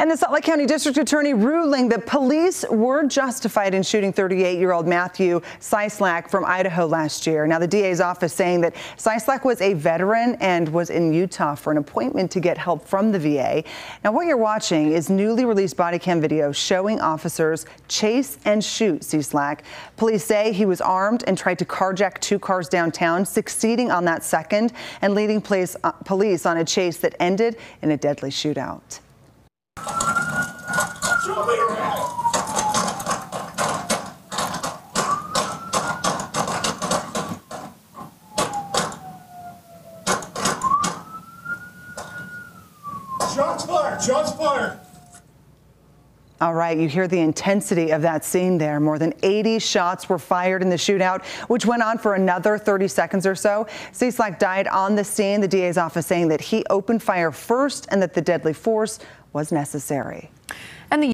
And the Salt Lake County District Attorney ruling that police were justified in shooting 38-year-old Matthew Cieslak from Idaho last year. Now, the DA's office saying that Cieslak was a veteran and was in Utah for an appointment to get help from the VA. Now, what you're watching is newly released body cam video showing officers chase and shoot Cieslak. Police say he was armed and tried to carjack two cars downtown, succeeding on that second and leading police uh, on a chase that ended in a deadly shootout. Shots fired! Shots fired! All right, you hear the intensity of that scene there. More than 80 shots were fired in the shootout, which went on for another 30 seconds or so. Cieslak died on the scene. The DA's office saying that he opened fire first and that the deadly force was necessary.